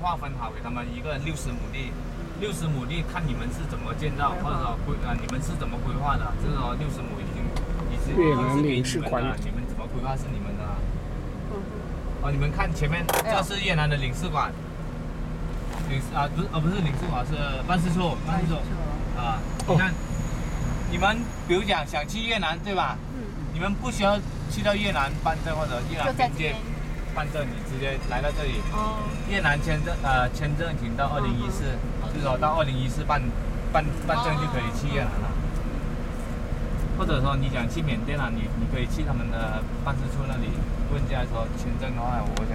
划分好给他们一个六十亩地，六十亩地看你们是怎么建造，或者说规啊你们是怎么规划的，就是说六十亩已经已经越南都是给领事馆你们的，你们怎么规划是你们的。嗯。哦，你们看前面，这是越南的领事馆，领事啊不是哦不是领事馆是办事处，办事处。啊，哦你看，你们比如讲想去越南对吧？嗯，你们不需要去到越南办证或者越南边界就在这边。办证，你直接来到这里。哦，越南签证呃签证请到二零一四，就是说到二零一四办办办证就可以去越南了。或者说你想去缅甸啊，你你可以去他们的办事处那里问一下说签证的话，我想。